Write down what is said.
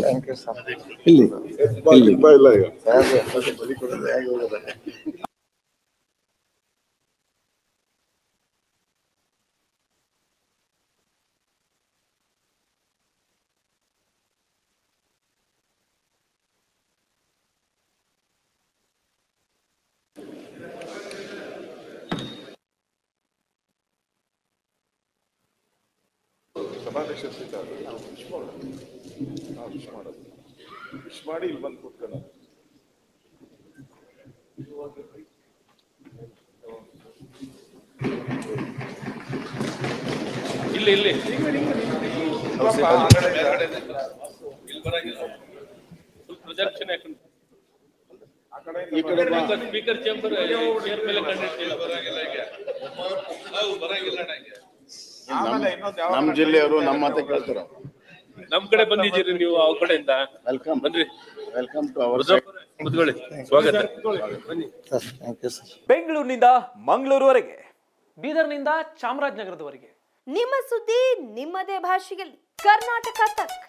Thank you sir ಇಲ್ಲಿ ನಾವು wish ಮಾಡಿ ಇಲ್ಲಿ ಬಂದು ಕೂತ್ಕೊಳ್ಳೋದು ಇಲ್ಲಿ ಇಲ್ಲಿ. ಸ್ಪೀಕರ್ ಚೇಂಬರ್ ಬರಂಗಿಲ್ಲ. ಮೇಲೆ ನಮ್ಮ ಜಿಲ್ಲೆಯವರು ನಮ್ಮ ಮಾತೆ ಕೇಳ್ತಾರ? ನಮ್ ಕಡೆ ಬಂದಿದ್ದೀರಿ ನೀವು ಅವ್ರ ಕಡೆಯಿಂದ. ವೆಲ್ಕಮ್ ಬನ್ರಿ. ವೆಲ್ಕಮ್ ಟು ಅವರ್ ಕುತ್ಕೊಳ್ಳಿ ಸ್ವಾಗತ. ಸರ್ ಥ್ಯಾಂಕ್ ಯು ಸರ್ ಬೆಂಗಳೂರಿನಿಂದ ಮಂಗಳೂರುವರೆಗೆ ಬೀದರ್ನಿಂದ ಚಾಮರಾಜನಗರದವರೆಗೆ. ನಿಮ್ಮ ಸುದ್ದಿ ನಿಮ್ಮದೇ ಭಾಷೆಯಲ್ಲಿ. ಕರ್ನಾಟಕ ತಕ್.